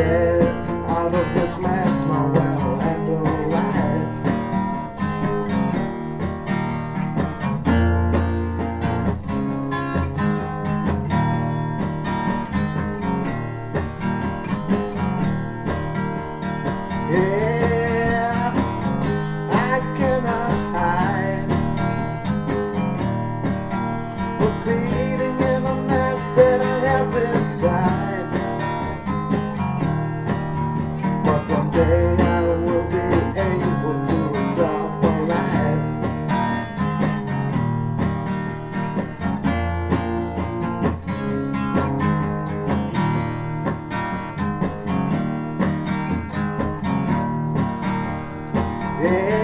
céu. Yeah.